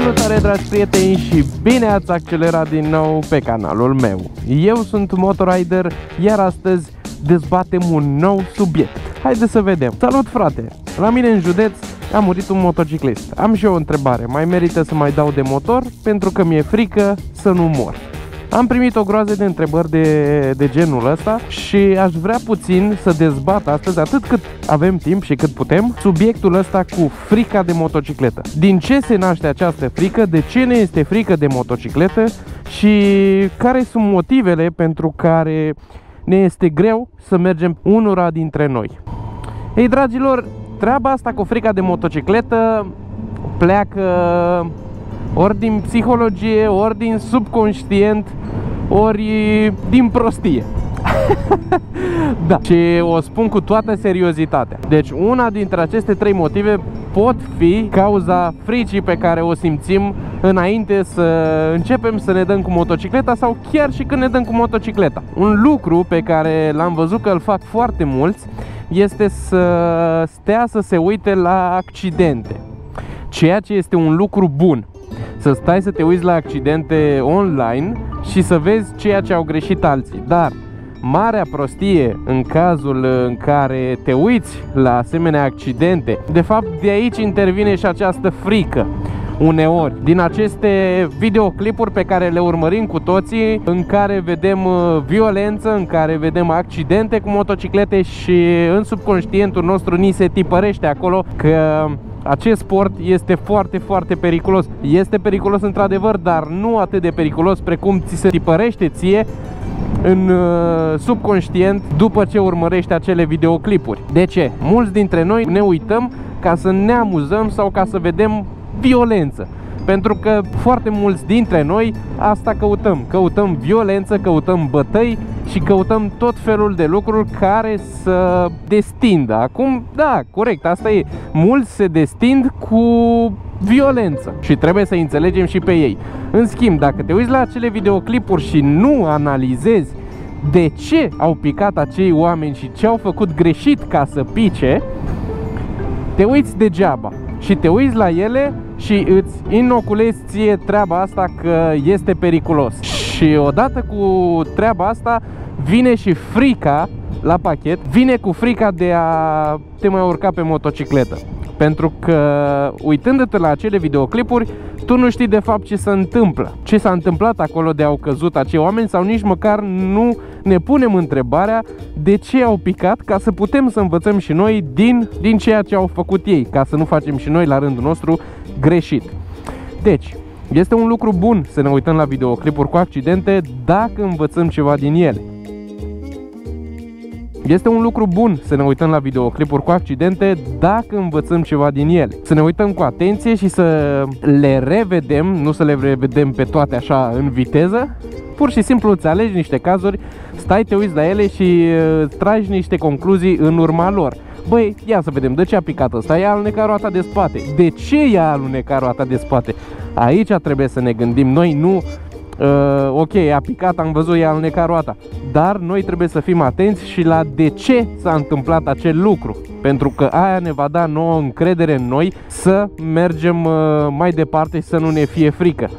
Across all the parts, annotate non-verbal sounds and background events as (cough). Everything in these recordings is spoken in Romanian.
Salutare dragi prieteni și bine ați accelerat din nou pe canalul meu. Eu sunt Motorider, iar astăzi dezbatem un nou subiect. Haideți să vedem. Salut frate! La mine în județ a murit un motociclist. Am și eu o întrebare, mai merită să mai dau de motor? Pentru că mi-e frică să nu mor am primit o groază de întrebări de, de genul ăsta și aș vrea puțin să dezbat astăzi, atât cât avem timp și cât putem, subiectul ăsta cu frica de motocicletă. Din ce se naște această frică, de ce ne este frică de motocicletă și care sunt motivele pentru care ne este greu să mergem unora dintre noi. Ei, dragilor, treaba asta cu frica de motocicletă pleacă ori din psihologie, ori din subconștient, ori din prostie. (laughs) da. Și o spun cu toată seriozitatea. Deci una dintre aceste trei motive pot fi cauza fricii pe care o simțim înainte să începem să ne dăm cu motocicleta sau chiar și când ne dăm cu motocicleta. Un lucru pe care l-am văzut că îl fac foarte mulți este să stea să se uite la accidente. Ceea ce este un lucru bun să stai să te uiți la accidente online și să vezi ceea ce au greșit alții. Dar marea prostie în cazul în care te uiți la asemenea accidente, de fapt de aici intervine și această frică uneori din aceste videoclipuri pe care le urmărim cu toții în care vedem uh, violență, în care vedem accidente cu motociclete și în subconștientul nostru ni se tipărește acolo că acest sport este foarte, foarte periculos. Este periculos într-adevăr, dar nu atât de periculos precum ți se tipărește ție în uh, subconștient după ce urmărești acele videoclipuri. De ce? Mulți dintre noi ne uităm ca să ne amuzăm sau ca să vedem violență. Pentru că foarte mulți dintre noi asta căutăm. Căutăm violență, căutăm bătăi și căutăm tot felul de lucruri care să destindă. Acum, da, corect, asta e. Mulți se destind cu violență și trebuie să înțelegem și pe ei. În schimb, dacă te uiți la acele videoclipuri și nu analizezi de ce au picat acei oameni și ce au făcut greșit ca să pice, te uiți degeaba și te uiți la ele și îți inoculezi ție treaba asta că este periculos. Și odată cu treaba asta vine și frica la pachet, vine cu frica de a te mai urca pe motocicletă. Pentru că uitându-te la acele videoclipuri, tu nu știi de fapt ce se întâmplă. Ce s-a întâmplat acolo de au căzut acei oameni sau nici măcar nu ne punem întrebarea de ce au picat ca să putem să învățăm și noi din, din ceea ce au făcut ei, ca să nu facem și noi la rândul nostru greșit. Deci, este un lucru bun să ne uităm la videoclipuri cu accidente dacă învățăm ceva din ele. Este un lucru bun să ne uităm la videoclipuri cu accidente dacă învățăm ceva din ele. Să ne uităm cu atenție și să le revedem, nu să le revedem pe toate așa în viteză, pur și simplu îți alegi niște cazuri, stai, te uiți la ele și uh, tragi niște concluzii în urma lor. Băi, ia să vedem, de ce a picat ăsta? I-a alunecat roata de spate. De ce i-a alunecat roata de spate? Aici trebuie să ne gândim noi, nu uh, ok, a picat, am văzut, i-a alunecat roata. Dar noi trebuie să fim atenți și la de ce s-a întâmplat acel lucru. Pentru că aia ne va da nouă încredere în noi să mergem uh, mai departe și să nu ne fie frică.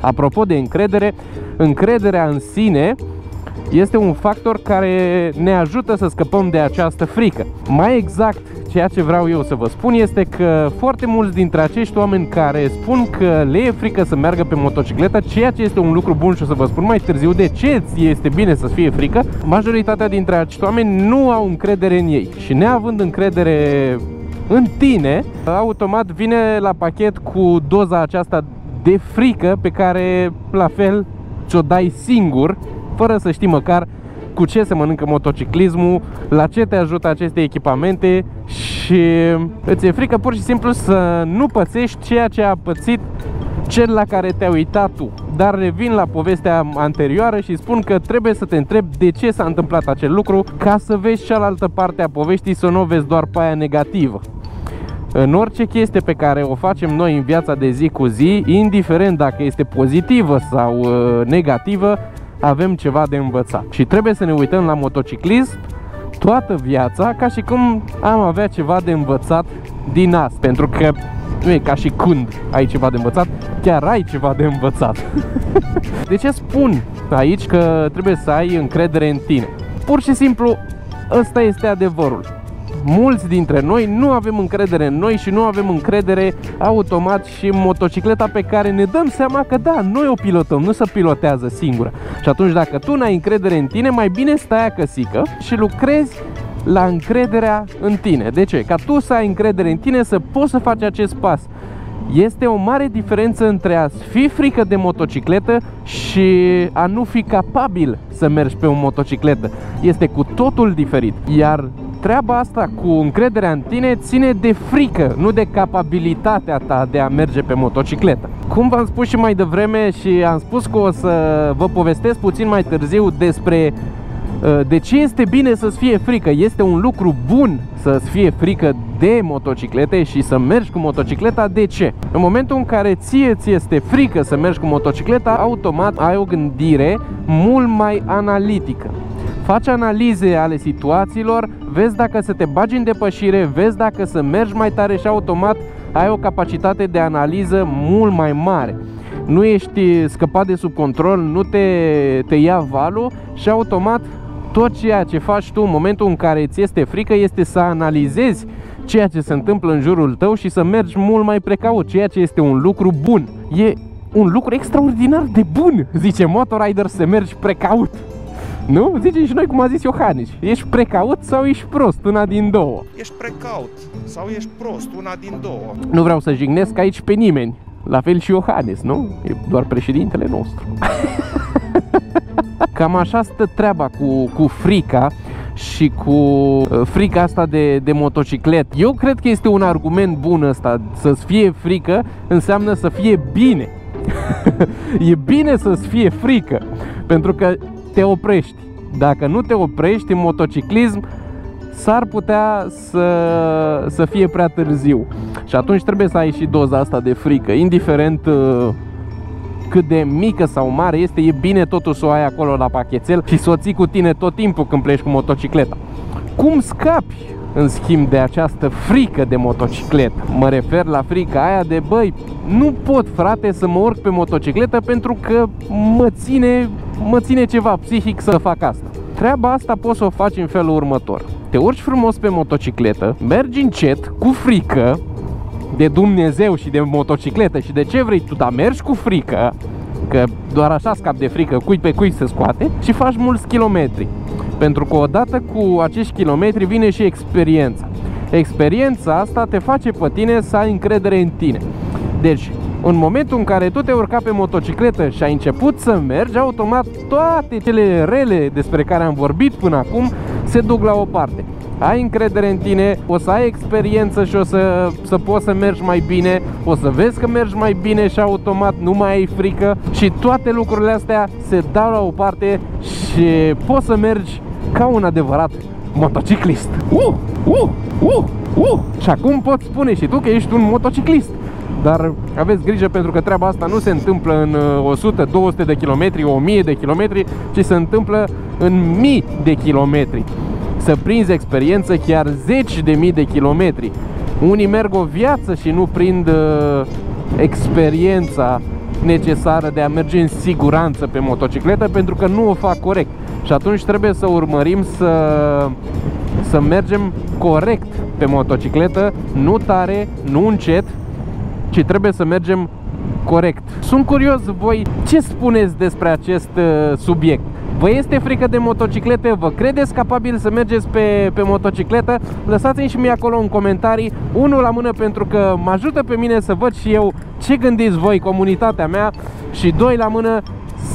Apropo de încredere, încrederea în sine este un factor care ne ajută să scăpăm de această frică. Mai exact, ceea ce vreau eu să vă spun este că foarte mulți dintre acești oameni care spun că le e frică să meargă pe motocicletă, ceea ce este un lucru bun și o să vă spun mai târziu de ce este bine să fie frică, majoritatea dintre acești oameni nu au încredere în ei și neavând încredere în tine, automat vine la pachet cu doza aceasta de frică pe care la fel ți-o dai singur fără să știi măcar cu ce se mănâncă motociclismul, la ce te ajută aceste echipamente și îți e frică pur și simplu să nu pățești ceea ce a pățit cel la care te-ai uitat tu. Dar revin la povestea anterioară și spun că trebuie să te întrebi de ce s-a întâmplat acel lucru ca să vezi cealaltă parte a poveștii, să nu o vezi doar pe aia negativă. În orice chestie pe care o facem noi în viața de zi cu zi, indiferent dacă este pozitivă sau uh, negativă, avem ceva de învățat. Și trebuie să ne uităm la motociclism toată viața ca și cum am avea ceva de învățat din asta. Pentru că Nu e ca și când ai ceva de învățat, chiar ai ceva de învățat. (laughs) de ce spun aici că trebuie să ai încredere în tine? Pur și simplu, ăsta este adevărul mulți dintre noi nu avem încredere în noi și nu avem încredere automat și în motocicleta pe care ne dăm seama că da, noi o pilotăm, nu se pilotează singură. Și atunci dacă tu n-ai încredere în tine, mai bine stai acăsică și lucrezi la încrederea în tine. De ce? Ca tu să ai încredere în tine, să poți să faci acest pas. Este o mare diferență între a fi frică de motocicletă și a nu fi capabil să mergi pe o motocicletă. Este cu totul diferit. Iar treaba asta cu încrederea în tine ține de frică, nu de capabilitatea ta de a merge pe motocicletă. Cum v-am spus și mai devreme și am spus că o să vă povestesc puțin mai târziu despre uh, de ce este bine să-ți fie frică? Este un lucru bun să-ți fie frică de motociclete și să mergi cu motocicleta. De ce? În momentul în care ție ți este frică să mergi cu motocicleta, automat ai o gândire mult mai analitică faci analize ale situațiilor, vezi dacă să te bagi în depășire, vezi dacă să mergi mai tare și automat ai o capacitate de analiză mult mai mare. Nu ești scăpat de sub control, nu te, te ia valul și automat tot ceea ce faci tu în momentul în care ți este frică este să analizezi ceea ce se întâmplă în jurul tău și să mergi mult mai precaut, ceea ce este un lucru bun. E un lucru extraordinar de bun, zice Motorider, să mergi precaut. Nu? Zice și noi cum a zis Iohannis. Ești precaut sau ești prost? Una din două. Ești precaut sau ești prost? Una din două. Nu vreau să jignesc aici pe nimeni. La fel și Iohannis, nu? E doar președintele nostru. (laughs) Cam așa stă treaba cu, cu frica și cu uh, frica asta de, de motociclet. Eu cred că este un argument bun ăsta. Să-ți fie frică înseamnă să fie bine. (laughs) e bine să-ți fie frică. Pentru că te oprești. Dacă nu te oprești în motociclism, s-ar putea să, să fie prea târziu. Și atunci trebuie să ai și doza asta de frică, indiferent uh, cât de mică sau mare este, e bine totuși să o ai acolo la pachetel și să o ții cu tine tot timpul când pleci cu motocicleta. Cum scapi în schimb de această frică de motocicletă? Mă refer la frica aia de, băi, nu pot frate să mă urc pe motocicletă pentru că mă ține mă ține ceva psihic să fac asta. Treaba asta poți să o faci în felul următor. Te urci frumos pe motocicletă, mergi încet, cu frică, de Dumnezeu și de motocicletă și de ce vrei tu, dar mergi cu frică, că doar așa scap de frică, cui pe cui se scoate și faci mulți kilometri. Pentru că odată cu acești kilometri vine și experiența. Experiența asta te face pe tine să ai încredere în tine. Deci, în momentul în care tu te urca pe motocicletă și ai început să mergi, automat toate cele rele despre care am vorbit până acum se duc la o parte. Ai încredere în tine, o să ai experiență și o să, să poți să mergi mai bine, o să vezi că mergi mai bine și automat nu mai ai frică și toate lucrurile astea se dau la o parte și poți să mergi ca un adevărat motociclist. Uh, uh, uh, uh. Și acum poți spune și tu că ești un motociclist. Dar aveți grijă pentru că treaba asta nu se întâmplă în 100, uh, 200 de kilometri, 1000 de kilometri, ci se întâmplă în mii de kilometri. Să prinzi experiență chiar zeci de mii de kilometri. Unii merg o viață și nu prind uh, experiența necesară de a merge în siguranță pe motocicletă pentru că nu o fac corect. Și atunci trebuie să urmărim să, să mergem corect pe motocicletă, nu tare, nu încet, ci trebuie să mergem corect. Sunt curios voi ce spuneți despre acest uh, subiect. Vă este frică de motociclete? Vă credeți capabil să mergeți pe, pe motocicletă? Lăsați-mi și mie acolo în comentarii, unul la mână pentru că mă ajută pe mine să văd și eu ce gândiți voi, comunitatea mea și doi la mână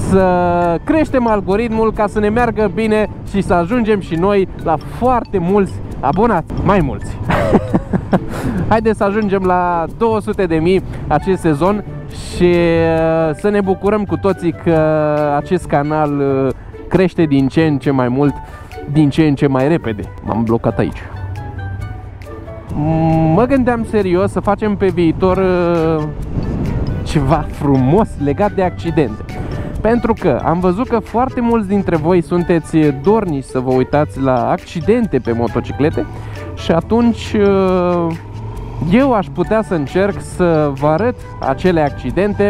să creștem algoritmul ca să ne meargă bine și să ajungem și noi la foarte mulți abonați, mai mulți. (laughs) Haideți să ajungem la 200 de mii acest sezon și uh, să ne bucurăm cu toții că acest canal uh, crește din ce în ce mai mult, din ce în ce mai repede. M-am blocat aici. Mă gândeam serios să facem pe viitor uh, ceva frumos legat de accidente. Pentru că am văzut că foarte mulți dintre voi sunteți dornici să vă uitați la accidente pe motociclete și atunci uh, Eu aș putea să încerc să vă arăt acele accidente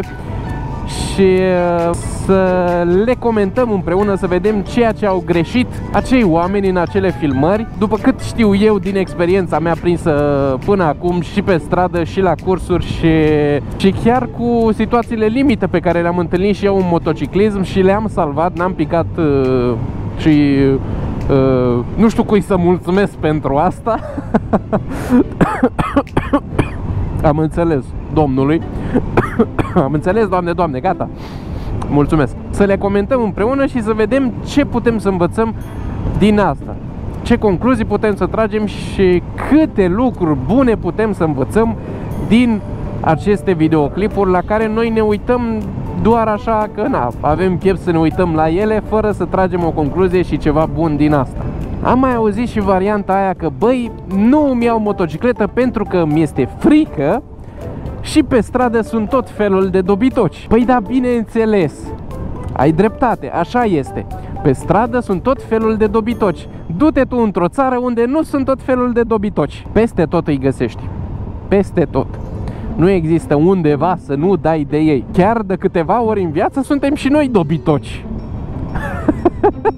și uh, să le comentăm împreună, să vedem ceea ce au greșit acei oameni în acele filmări. După cât știu eu din experiența mea prinsă până acum și pe stradă și la cursuri și, și chiar cu situațiile limite pe care le-am întâlnit și eu în motociclism și le-am salvat, n-am picat uh, și uh, nu știu cui să mulțumesc pentru asta. (coughs) Am înțeles, domnului. (coughs) Am înțeles, doamne, doamne, gata. Mulțumesc. Să le comentăm împreună și să vedem ce putem să învățăm din asta. Ce concluzii putem să tragem și câte lucruri bune putem să învățăm din aceste videoclipuri la care noi ne uităm doar așa că na, avem chef să ne uităm la ele fără să tragem o concluzie și ceva bun din asta. Am mai auzit și varianta aia că băi, nu îmi iau motocicletă pentru că mi este frică și pe stradă sunt tot felul de dobitoci. Păi da, bineînțeles, ai dreptate, așa este. Pe stradă sunt tot felul de dobitoci. Du-te tu într-o țară unde nu sunt tot felul de dobitoci. Peste tot îi găsești. Peste tot. Nu există undeva să nu dai de ei. Chiar de câteva ori în viață suntem și noi dobitoci.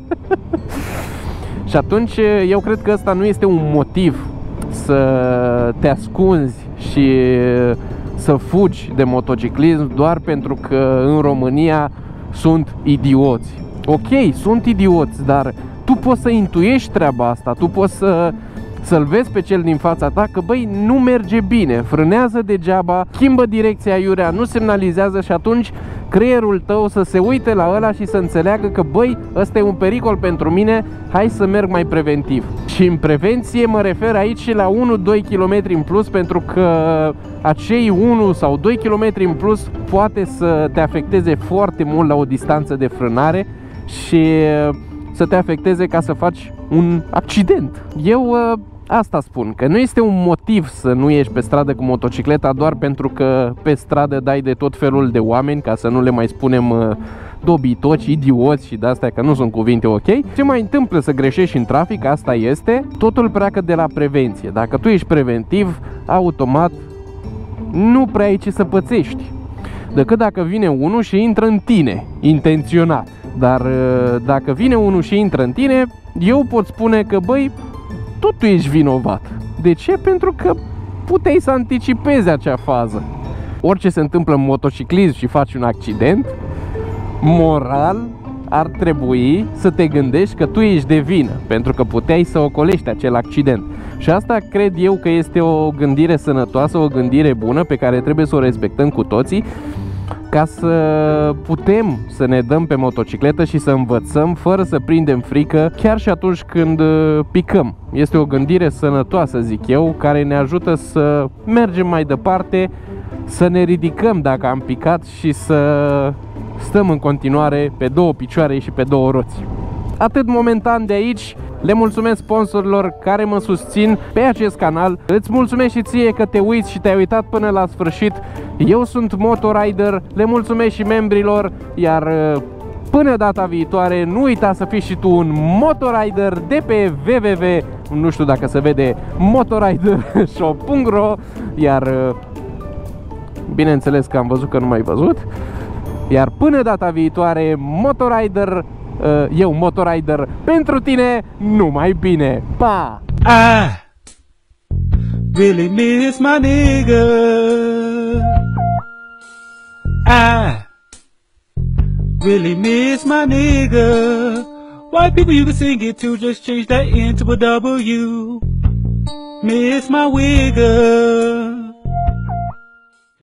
(laughs) și atunci eu cred că ăsta nu este un motiv să te ascunzi și să fugi de motociclism doar pentru că în România sunt idioți. Ok, sunt idioți, dar tu poți să intuiești treaba asta, tu poți să să-l vezi pe cel din fața ta că băi nu merge bine, frânează degeaba, schimbă direcția iurea, nu semnalizează și atunci creierul tău să se uite la ăla și să înțeleagă că băi, ăsta e un pericol pentru mine, hai să merg mai preventiv. Și în prevenție mă refer aici și la 1-2 km în plus pentru că acei 1 sau 2 km în plus poate să te afecteze foarte mult la o distanță de frânare și să te afecteze ca să faci un accident. Eu Asta spun, că nu este un motiv să nu ieși pe stradă cu motocicleta doar pentru că pe stradă dai de tot felul de oameni, ca să nu le mai spunem uh, dobitoci, idioți și de-astea că nu sunt cuvinte ok. Ce mai întâmplă să greșești în trafic, asta este, totul pleacă de la prevenție. Dacă tu ești preventiv, automat nu prea ai ce să pățești. Decât dacă vine unul și intră în tine, intenționat. Dar uh, dacă vine unul și intră în tine, eu pot spune că, băi, tot tu ești vinovat. De ce? Pentru că puteai să anticipezi acea fază. Orice se întâmplă în motociclism și faci un accident, moral ar trebui să te gândești că tu ești de vină, pentru că puteai să ocolești acel accident. Și asta cred eu că este o gândire sănătoasă, o gândire bună pe care trebuie să o respectăm cu toții ca să putem să ne dăm pe motocicletă și să învățăm fără să prindem frică chiar și atunci când uh, picăm. Este o gândire sănătoasă, zic eu, care ne ajută să mergem mai departe, să ne ridicăm dacă am picat și să stăm în continuare pe două picioare și pe două roți. Atât momentan de aici, le mulțumesc sponsorilor care mă susțin pe acest canal. Îți mulțumesc și ție că te uiți și te-ai uitat până la sfârșit. Eu sunt Motorider, le mulțumesc și membrilor, iar uh, până data viitoare nu uita să fii și tu un Motorider de pe www, nu știu dacă se vede, motoridershop.ro iar uh, bineînțeles că am văzut că nu mai văzut. Iar până data viitoare, Motorider uh, Eh, eu, Motorider, pentru tine numai bine. Pa! Ah! I really miss my nigga. Ah! I really miss my nigga. White people you can sing it to, just change that N to a W. Miss my wigger.